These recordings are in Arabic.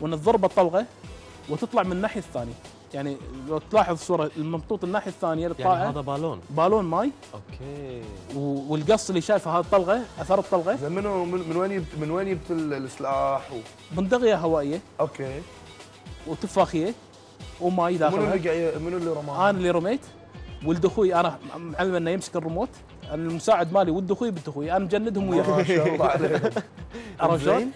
وإن تضرب الطلقه وتطلع من الناحية الثانية. يعني لو تلاحظ الصورة الممطوط الناحية الثانية يعني للطائره هذا بالون. بالون ماي. okay. والقص اللي شايفه هذا الطلقه أثر الطلقة. زين منو من من وين جبت من وين جبت ال- السلاح و... بندقيه هوائية. okay. وتفاخية. وماي منو داخلها. اللي منو اللي رماها؟ أنا اللي رميت. ولد أخوي أنا معلم أنه يمسك الريموت. المساعد مالي ولد أخوي بنت أخوي أنا مجندهم وياه ما شاء الله عليهم. عرفت شلون؟ زين.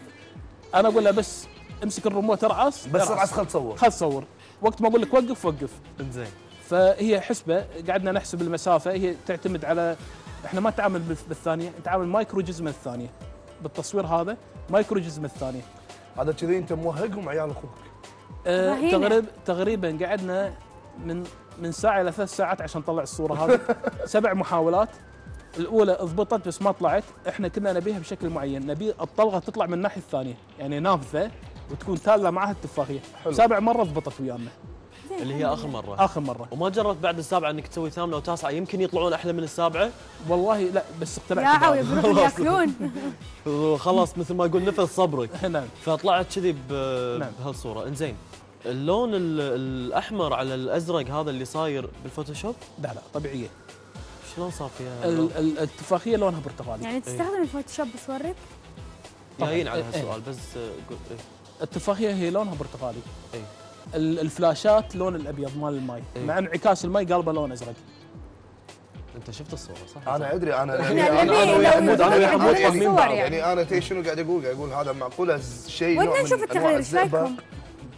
أنا أقول له بس امسك الريموت ارعص بس ارعص. خل تصور. خل صور وقت ما أقول لك وقف وقف. إنزين. فهي حسبة قعدنا نحسب المسافة هي تعتمد على إحنا ما نتعامل بال- بالثانية نتعامل مايكرو جزء من الثانية. بالتصوير هذا مايكرو جزء من الثانية. هذا كذي أنت موهقهم عيال أخوك. رهينة. تقريبا تقريبا قعدنا من من ساعة إلى ثلاث ساعات عشان نطلع الصورة هذه. سبع محاولات. الأولى اضبطت بس ما طلعت. إحنا كنا نبيها بشكل معين. نبي الطلقة تطلع من الناحية الثانية. يعني نافذه وتكون تالة معها التفاخيه حلو. سابع مرة ضبطت ويانا. اللي هي آخر مرة. آخر مرة. وما جربت بعد السابعة إنك تسوي ثامنة وتاسعة يمكن يطلعون أحلى من السابعة؟ والله لا بس اقتنعت. يبون يروحون ياكلون. وخلاص مثل ما يقول نفذ صبرك. نعم. فطلعت كذي نعم. بهالصورة. إنزين اللون ال- الأحمر على الأزرق هذا اللي صاير بالفوتوشوب؟ لا لا طبيعية. شلون صار فيها ال- ال- التفاخيه لونها برتقالي. يعني تستخدم ال Photoshop بصورك جايين على إيه. هالسؤال بس آه، قول التفاخيه هي لونها برتقالي. ال- الفلاشات لون الأبيض مال الماي. مع انعكاس الماي قلبه لون أزرق أنت شفت الصورة صح؟ أنا أدري أنا يعني نبي أنا ويا لو حمود أنا ويا حمود فاهمين بعض يعني. يعني أنا شنو قاعد أقول قاعد أقول هذا معقوله شيء ودنا نشوف التقرير إيش رايكم؟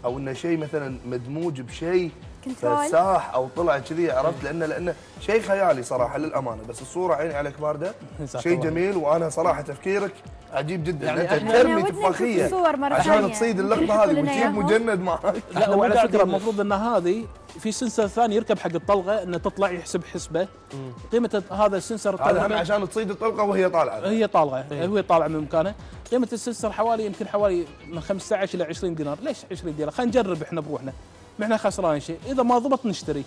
أو إنه شيء مثلا مدموج بشيء فساح أو طلع كذي عرفت لأنه لأنه شيء خيالي صراحة للأمانة بس الصورة عيني عليك باردة شيء. جميل وأنا صراحة تفكيرك عجيب جدا. يعني أنت ترمي تفاخية. عشان. تصيد اللقطه هذه وتجيب. مجند معك لا وعلى فكرة المفروض إن هذه في سنسر ثاني يركب حق الطلقة إنه تطلع يحسب حسبة. قيمة هذا السنسر هذا عشان تصيد الطلقة وهي طالعة. هي طالعة. إيه. هو طالع من مكانه. قيمة ال sensor حوالي يمكن حوالي من 15 إلى 20 دينار. ليش 20 دينار؟ خلينا نجرب إحنا بروحنا. ما إحنا خسرانين شيء. إذا ما ضبط نشتري.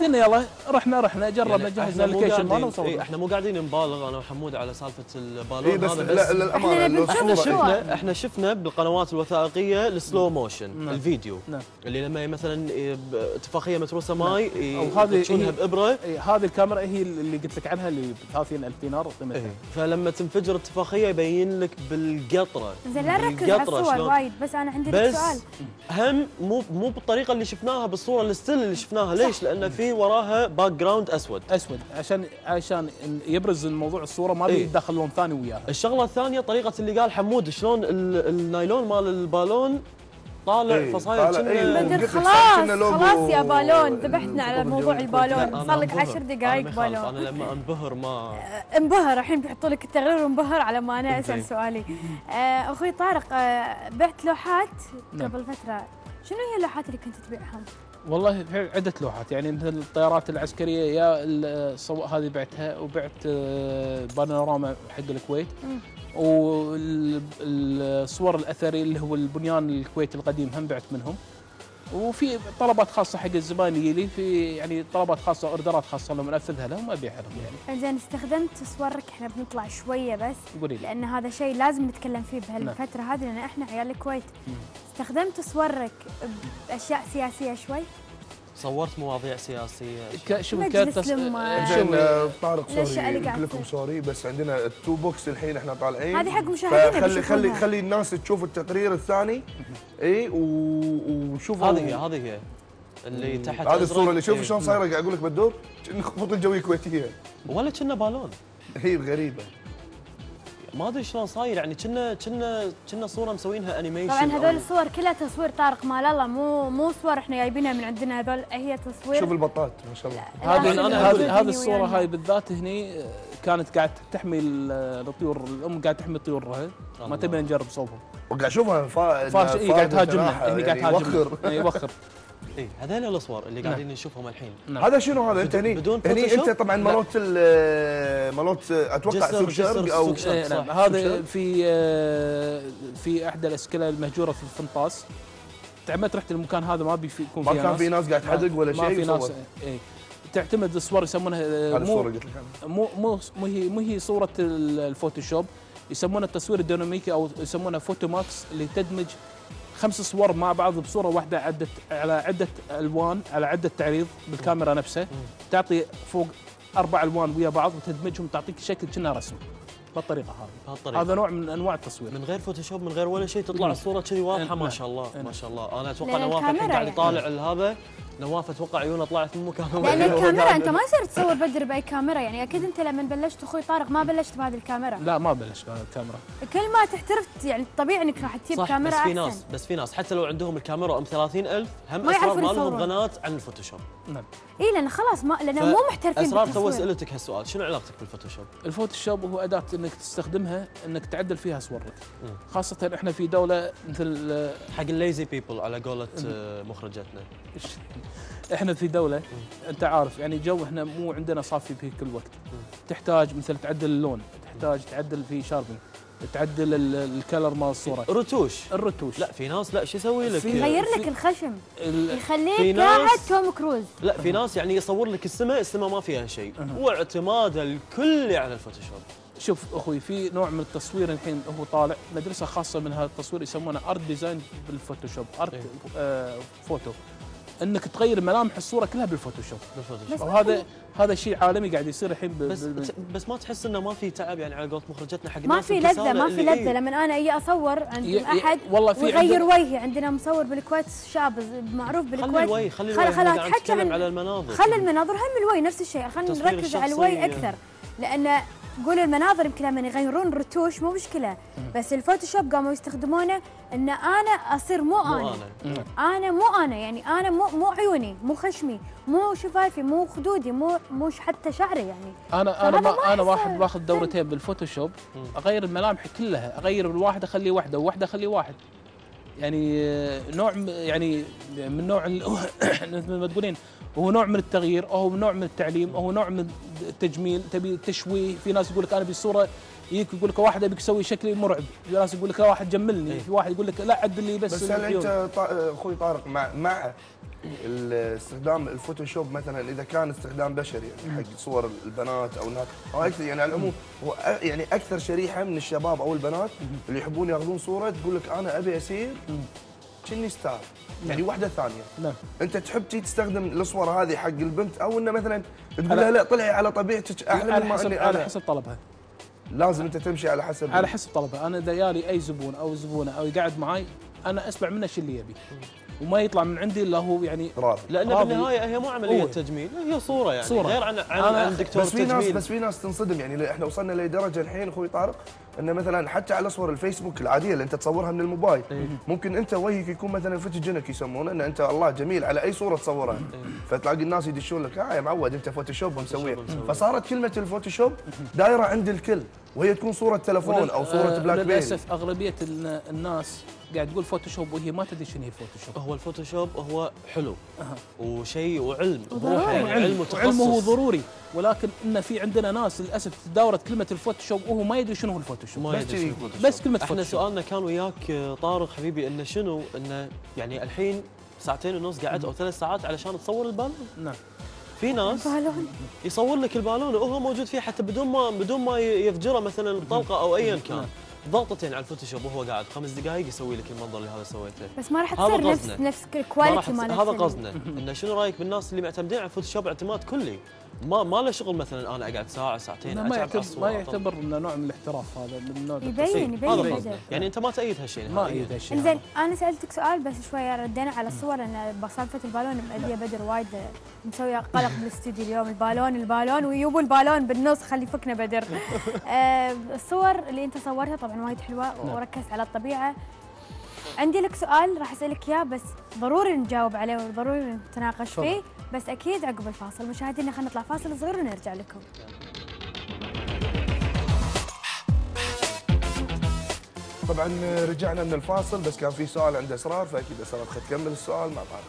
قلنا يلا رحنا رحنا جربنا يعني جهزنا ال location مالنا إيه، وصورنا إحنا مو قاعدين نبالغ أنا وحمود على سالفة البالون اي بس هذا لا للأمانة إحنا. شفنا إحنا شفنا بالقنوات الوثائقية ال slow motion نعم. الفيديو نعم. اللي لما مثلا ب- تفاخيه متروسة ماي أو هذه يبطشونها هي- بإبرة إيه، هذه الكاميرا هي اللي قلت لك عنها اللي ب 30000 دينار قيمتها إيه. فلما تنفجر التفاخيه يبين لك بالقطرة زين لا نركز على بالقطرة الصور. وايد بس أنا عندي بس سؤال هم مو مو بالطريقة اللي شفناها بالصورة ال still اللي شفناها ليش؟ لأن في وراها background أسود أسود عشان عشان يبرز الموضوع الصورة ما إيه. بيدخل لون ثاني وياها الشغلة الثانية طريقة اللي قال حمود شلون ال- النايلون مال البالون طالع إيه، فصاير كنا لك خلاص خلاص يا بالون ذبحتنا على موضوع. البالون صار لك أنبهر. 10 أنا دقائق بالون أنا لما أنبهر ما انبهر الحين بيحطوا لك التقرير وانبهر على ما أنا أسأل. سؤالي آه، أخوي طارق آه، بعت لوحات نعم. قبل فترة شنو هي اللوحات اللي كنت تبيعها؟ والله عدة لوحات يعني مثل الطيارات العسكرية يا الصو... هذه بعتها وبعت آه، بانوراما حق الكويت. والصور الاثري اللي هو البنيان الكويتي القديم هم بعت منهم وفي طلبات خاصة حق الزباين يجي لي في يعني طلبات خاصة أوردرات خاصة لهم انفذها لهم ابيعها لهم يعني. زين استخدمت صورك إحنا بنطلع شوية بس قولي لي. لأن هذا شيء لازم نتكلم فيه بهالفتره هذه لأن إحنا عيال الكويت. استخدمت صورك بأشياء سياسية شوي؟ صورت مواضيع سياسية شوف شوف. زين آه، طارق سوري قاعد قلت لكم تصير. سوري بس عندنا ال two box الحين إحنا طالعين. هذه حق مشاهدينا خلي بيشوفونها. خلي الناس تشوف التقرير الثاني. إي وشوفوا هذه هي هذه هي. اللي تحت هذه. الصورة اللي شوف. شلون صايرة قاعد أقول لك بدور كأنك خطوط الجوية كويتيه ولا كنا بالون. هي غريبة. ما أدري شلون صاير يعني كنا كنا كنا صورة مسوينها انيميشن طبعا هذول الصور كلها تصوير طارق مال الله مو مو صور إحنا جايبينها من عندنا هذول هي تصوير. شوف البطاط ما شاء الله. هذه هذه الصورة. هاي بالذات هني آه، كانت قاعد تحمي ال- الطيور الأم قاعد تحمي طيورها ما. تبي نجرب صوبهم. وقاعد أشوفها فا... فاش إيه قاعد تهاجمنا هني قاعد يعني تهاجمنا. يوخر إيه، يوخر اي هذول الصور اللي قاعدين نشوفهم الحين نعم. هذا شنو هذا أنت هني بدون هني؟ أنت طبعا. مالوت ال- مالوت أتوقع جسر- سوق جسر شرق أو. إيه، نعم. هذا؟ في آه، في إحدى الأسكلة المهجورة في الفنطاس تعمدت رحت المكان هذا ما بي يكون ما كان في ناس قاعد تحدق ولا ما شيء في ناس. إيه. تعتمد الصور يسمونها آه، هذه مو الصورة قلت لك عنها. مو مو مو هي مو هي صورة ال- ال Photoshop يسمونها التصوير الديناميكي أو يسمونها Photomatix اللي تدمج خمس صور مع بعض بصورة واحدة عدة على عدة ألوان على عدة تعريض بالكاميرا نفسها تعطي فوق أربع ألوان ويا بعض وتدمجهم تعطيك شكل كأنها رسم بالطريقة هذه بهالطريقة هذا نوع من أنواع التصوير من غير Photoshop من غير ولا شيء تطلع. الصورة كذي واضحة. ما شاء الله. ما شاء الله أنا أتوقع نواف الحين قاعد يعني. يطالع هذا نواف أتوقع عيونه طلعت من مكان لأن الكاميرا أنت ما يصير تصور بدر بأي كاميرا يعني أكيد أنت لما بلشت أخوي طارق ما بلشت بهذه الكاميرا. لا ما بلش بهذه الكاميرا. كل ما تحترف يعني طبيعي إنك راح تجيب صح كاميرا بس في ناس بس في ناس حتى لو عندهم الكاميرا أم 30000 هم ما أسرار يعرفون ما لهم. قناة عن ال Photoshop. نعم. إي لأن خلاص ما لأن مو محترفين أسرار تو بالتصوير. سالتك هالسؤال شنو علاقتك بال Photoshop؟ ال Photoshop هو أداة إنك تستخدمها إنك تعدل فيها صورك. خاصة إحنا في دولة مثل حق ال lazy people على قولة آه، مخرجتنا إحنا في دولة انت عارف يعني جو إحنا مو عندنا صافي في كل وقت. تحتاج مثل تعدل اللون تحتاج تعدل في sharpen تعدل ال- ال color مال الصورة. رتوش الرتوش. لا في ناس لا شو يسوي لك؟ يغير لك الخشم. يخليك قاعد توم كروز. لا في ناس يعني يصور لك السماء السماء ما فيها شيء. أها. واعتماده الكلي على الفوتوشوب. شوف أخوي في نوع من التصوير الحين هو طالع مدرسة خاصة من هذا التصوير يسمونه art design بالفوتوشوب art إيه. آه فوتو. انك تغير ملامح الصورة كلها بالفوتوشوب. بالفوتوشوب. وهذا هذا شيء عالمي قاعد يصير الحين بس بس ما تحس إنه ما في تعب يعني على قولة مخرجتنا حق ما في لذة ما في لذة. لما أنا أجي أصور عند ي- ي- أحد والله في ويغير عندنا- وجهي عندنا مصور بالكويت شاب معروف خلي بالكويت. خلي خل- الويه خل إحنا قاعد أتحكى نتكلم عن- على المناظر. خلي المناظر هم الويه نفس الشيء. خلينا نركز على. الويه أكثر. لأن قول المناظر يمكن لما يغيرون رتوش مو مشكلة بس الفوتوشوب قاموا يستخدمونه إن أنا أصير مو مو أنا. أنا. أنا مو أنا يعني أنا مو مو عيوني مو خشمي مو شفايفي مو خدودي مو مو حتى شعري يعني. أنا أنا ما أنا واحد باخذ دورتين بالفوتوشوب أغير الملامح كلها أغير الواحد أخليه واحدة وواحده أخليه واحد. يعني نوع يعني من نوع مثل ما تقولين هو نوع من التغيير أو نوع من التعليم أو نوع من التجميل تبي تشويه. في ناس يقول لك أنا بالصورة يجيك يقول لك واحد أبيك تسوي شكلي مرعب. في ناس يقول لك لا واحد جملني. إيه. في واحد يقول لك لا عدل لي بس, بس هل. أنت طا- أخوي طارق مع مع استخدام الفوتوشوب مثلا إذا كان استخدام بشري يعني حق صور البنات أو الناس أو أكثر يعني على العموم هو يعني أكثر شريحة من الشباب أو البنات اللي يحبون ياخذون صورة تقول لك أنا أبي اصير كني star. يعني واحدة ثانية. نعم. أنت تحب تي تستخدم الصور هذه حق البنت أو إنه مثلا تقول على- لها لا طلعي على طبيعتك أحلى على مما حسب أني على أنا. حسب طلبها. لازم أنت تمشي على حسب على حسب طلبها أنا إذا جالي أي زبون أو زبونة أو يقعد معاي أنا أسمع منه شو اللي يبي. وما يطلع من عندي إلا هو يعني راضي. لأن راضي. بالنهاية هي مو عملية. تجميل هي صورة يعني صورة. غير عن عن, أنا- عن دكتور بس في ناس تجميل. بس في ناس تنصدم يعني إحنا وصلنا لدرجه الحين أخوي طارق انه مثلا حتى على صور الفيسبوك العادية اللي أنت تصورها من الموبايل ممكن أنت وجهك يكون مثلا photogenic يسمونه إن أنت الله جميل على أي صورة تصورها فتلاقي الناس يدشون لك آه يا معود أنت فوتوشوب ومسويه مسوي. فصارت كلمة الفوتوشوب دايرة عند الكل. وهي تكون صورة تلفون أو صورة آه، بلاك بيري للأسف أغلبية الن- الناس قاعد تقول فوتوشوب وهي ما تدري شنو هي فوتوشوب هو الفوتوشوب هو حلو وشيء وعلم. يعني علم وتخصص وعلمه هو ضروري. ولكن إن في عندنا ناس للأسف تداورت كلمة الفوتوشوب وهو ما يدري شنو هو الفوتوشوب. ما بس يدري. شنو الفوتوشوب. بس كلمة إحنا فوتوشوب سؤالنا كان وياك طارق حبيبي إنه شنو؟ إنه يعني الحين ساعتين ونص قعدت أو ثلاث ساعات علشان تصور البالون نعم. في ناس بالون يصور لك البالون وهو موجود فيه حتى بدون ما بدون ما يفجره مثلا بطلقه أو ايا كان. ضغطتين على الفوتوشوب وهو قاعد. خمس دقائق يسوي لك المنظر اللي هذا سويته. بس ما راح تصير نفس. نفس ال quality راح مال تصير- هذا. قصدنا انه شنو رأيك بالناس اللي معتمدين على الفوتوشوب اعتماد كلي؟ ما ما له شغل مثلا أنا أقعد ساعة ساعتين ما أتعب على يعتبر الصورة. ما يعتبر إنه نوع من الاحتراف هذا من نوع يبين. يبين هذا يعني أنت ما تأيد هالشيء ما. أيد هالشيء إنزين هذا. أنا سألتك سؤال بس شوية ردينا على الصور لأن بسالفة البالون مأذية بدر وايد مسوية قلق بالاستوديو اليوم البالون البالون ويجيبوا البالون بالنص خلي فكنا بدر آه الصور اللي أنت صورتها طبعا وايد حلوة وركزت على الطبيعة عندي لك سؤال راح أسألك إياه بس ضروري نجاوب عليه وضروري نتناقش. فيه بس أكيد عقب الفاصل. مشاهدينا خلينا نطلع فاصل صغير ونرجع لكم. طبعا رجعنا من الفاصل بس كان في سؤال عند اسرار فأكيد اسرار تكمل السؤال مع بعض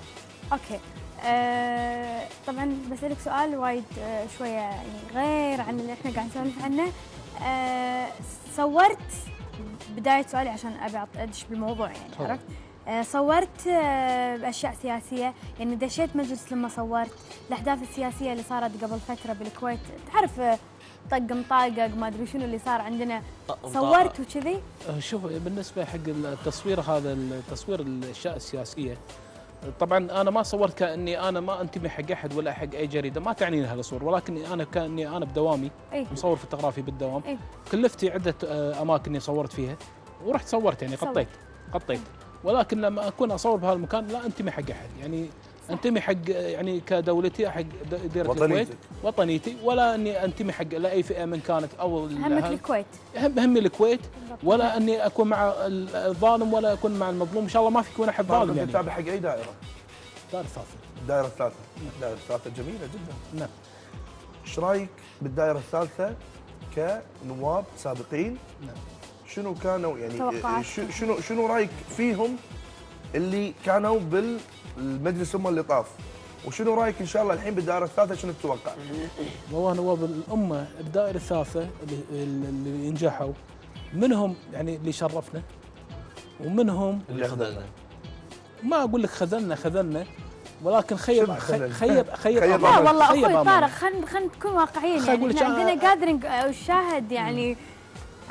okay. آه طبعا بسألك سؤال وايد آه شوية يعني غير عن اللي إحنا قاعد نسولف عنه. آه صورت بداية سؤالي عشان أبي أدش بالموضوع يعني. عرفت؟ صورت آه باشياء سياسية. يعني دشيت مجلس لما صورت الأحداث السياسية اللي صارت قبل فترة بالكويت. تعرف آه طق مطاقق ما أدري شنو اللي صار عندنا. صورت وكذي؟ آه، شوف بالنسبة حق التصوير هذا التصوير الأشياء السياسية. طبعا أنا ما صورت كأني أنا ما أنتمي حق أحد ولا حق أي جريدة. ما تعنيني هالصور ولكن أنا كأني أنا بدوامي. اي مصور فوتوغرافي بالدوام. إيه. كلفتي عدة آه، أماكن إني صورت فيها ورحت صورت يعني صورت. غطيت غطيت. ولكن لما أكون أصور بهالمكان لا أنتمي حق أحد. يعني أنتمي حق يعني كدولتي حق ديرة الكويت. وطنيتك. وطنيتي. ولا أني أنتمي حق لاي فئة من كانت أو همك. الكويت. هم همي الكويت. ولا أني أكون مع ال- الظالم ولا أكون مع المظلوم. إن شاء الله ما في يكون أحد ظالم انت يعني. تتابع حق أي دائرة؟ دار الثالثة. الدائره الثالثة. الدائره الثالثة جميلة جدا. نعم. إيش رأيك بالدائرة الثالثة كنواب سابقين؟ نعم. شنو كانوا يعني. ش- شنو شنو رأيك فيهم اللي كانوا بالمجلس هم اللي طاف وشنو رأيك إن شاء الله الحين بالدائرة الثالثة شنو تتوقع؟ والله نواب الأمة الدائرة الثالثة اللي, اللي ينجحوا منهم يعني اللي شرفنا ومنهم اللي خذلنا ما أقول لك خذلنا خذلنا ولكن خيب؟ خيب خيب خيب. لا. والله أخوي. طارق خلينا خلينا نكون واقعيين يعني إحنا عندنا جاذرينج الشاهد يعني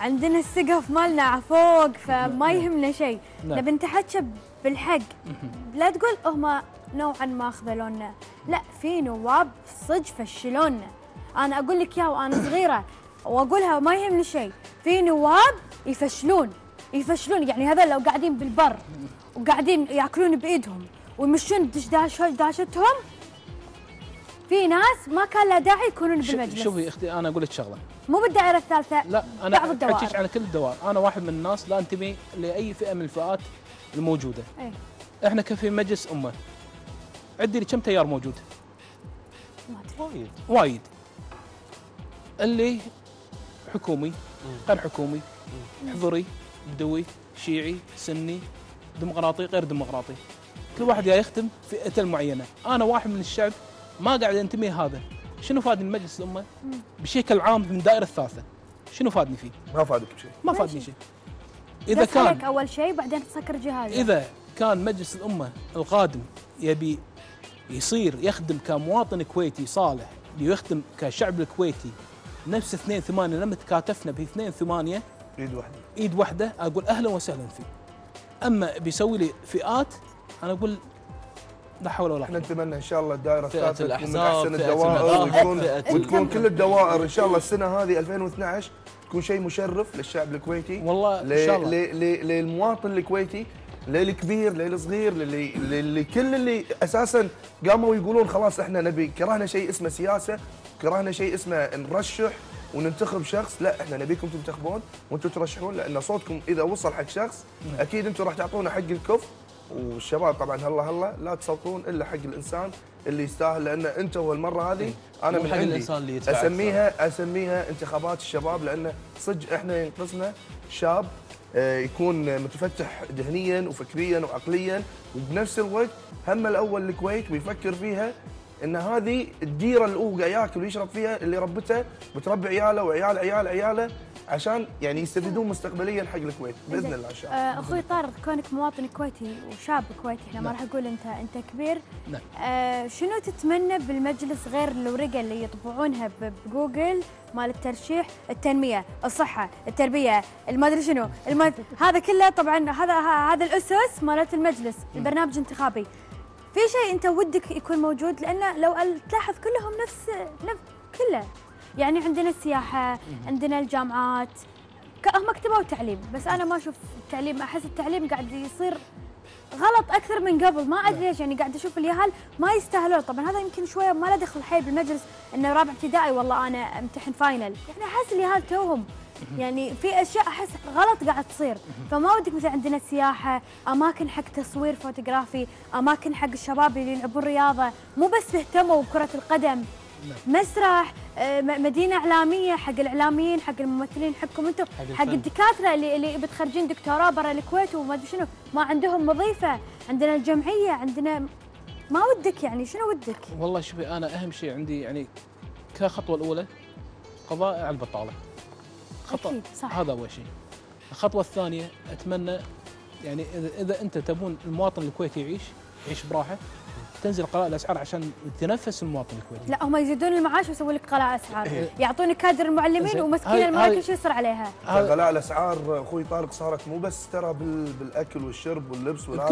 عندنا السقف مالنا عفوق فما يهمنا شيء. نعم. نبي نتحكى بالحق. لا تقول هم نوعا ما خذلونا لا في نواب صدق فشلونا. أنا أقول لك يا وأنا صغيرة وأقولها ما يهمني شيء. في نواب يفشلون يفشلون. يعني هذا لو قاعدين بالبر وقاعدين يأكلون بإيدهم ويمشون دش داش داشتهم في ناس ما كان لها داعي يكونون بالمجلس شوفي أختي أنا أقول لك شغلة. مو بالدائرة الثالثة. لا أنا. أحكيك عن كل الدوائر. أنا واحد من الناس لا أنتمي لأي فئة من الفئات الموجودة. إيه. إحنا كفي مجلس أمة. عدي لي كم تيار موجود. وايد. وايد. اللي حكومي غير حكومي حضري بدوي شيعي سني ديمقراطي غير ديمقراطي. كل واحد يا يخدم فئته المعينة. أنا واحد من الشعب ما قاعد أنتمي هذا. شنو فادني مجلس الأمة؟ بشكل عام من الدائره الثالثة. شنو فادني فيه؟ ما فادك بشيء. ما. فادني شيء. إذا كان أول شيء بعدين تسكر جهازك. إذا كان مجلس الأمة القادم يبي يصير يخدم كمواطن كويتي صالح يخدم كشعب الكويتي نفس 2 8 لما تكاتفنا ب 2 8 إيد واحدة إيد واحدة أقول أهلا وسهلا فيه. أما بيسوي لي فئات أنا أقول لا حول ولا إحنا قوة. نتمنى إن شاء الله الدائرة فئة الثالثه تكون من أحسن الدوائر وتكون وتكون كل الدوائر إن شاء الله السنة هذه 2012 تكون شيء مشرف للشعب الكويتي والله إن شاء الله. ل- ل- للمواطن الكويتي للكبير للصغير للي للي كل اللي أساسا قاموا يقولون خلاص إحنا نبي. كرهنا شيء اسمه سياسة كرهنا شيء اسمه نرشح وننتخب شخص. لا إحنا نبيكم تنتخبون وأنتم ترشحون لأن صوتكم إذا وصل حق شخص أكيد أنتم راح تعطونا حق الكف والشباب طبعا هلا هلا لا تصوتون إلا حق الإنسان اللي يستاهل لأن أنت والمرة هذه أنا من حق عندي. الإنسان اللي يدفع أسميها أسميها انتخابات الشباب لأن صدق إحنا ينقصنا شاب آه، يكون متفتح ذهنيا وفكريا وعقليا وبنفس الوقت هم الأول الكويت ويفكر فيها إن هذه الديرة اللي هو ياكل ويشرب فيها اللي ربته بتربي عياله وعيال عيال عياله. عشان يعني يستفيدون مستقبليا حق الكويت بإذن الله إن شاء الله. آه، أخوي طارق كونك مواطن كويتي وشاب كويتي إحنا ما نعم. راح أقول انت أنت كبير. نعم. آه شنو تتمنى بالمجلس غير الورقة اللي يطبعونها بجوجل مال الترشيح؟ التنمية الصحة التربية ما أدري شنو الم... هذا كله طبعا هذا هذا الأسس مالت المجلس البرنامج الانتخابي في شيء أنت ودك يكون موجود؟ لأن لو تلاحظ كلهم نفس نفس كله. يعني عندنا السياحة عندنا الجامعات هم كتبوا تعليم بس أنا ما أشوف التعليم أحس التعليم قاعد يصير غلط أكثر من قبل. ما أدري ليش يعني قاعد أشوف اليهال ما يستاهلون. طبعا هذا يمكن شوية ما له دخل حيل بالمجلس إنه رابع ابتدائي والله أنا أمتحن final يعني أحس اليهال توهم. يعني في أشياء أحس غلط قاعد تصير. فما ودك مثلا عندنا سياحه أماكن حق تصوير فوتوغرافي أماكن حق الشباب اللي يلعبون رياضة مو بس اهتموا بكرة القدم. مسرح آه، مدينة إعلامية حق الإعلاميين حق الممثلين حقكم أنتم حق حق. الدكاترة اللي اللي بتخرجين دكتوراه برا الكويت وما أدري شنو ما عندهم وظيفة عندنا الجمعية عندنا ما ودك يعني شنو ودك؟ والله شوفي أنا أهم شيء عندي يعني كخطوة الأولى قضاء على البطالة خطا أكيد، صح. هذا أول شيء الخطوة الثانية أتمنى يعني إذا إذا أنت تبون المواطن الكويتي يعيش يعيش براحة تنزل قضاء الأسعار عشان يتنفس المواطن الكويتي لا هم يزيدون المعاش ويسوون لك قلاع أسعار. يعطونك كادر المعلمين. ومسكين كل شيء يصير عليها؟ غلاء الأسعار أخوي طارق صارت مو بس ترى بال- بالأكل والشرب واللبس والهذا.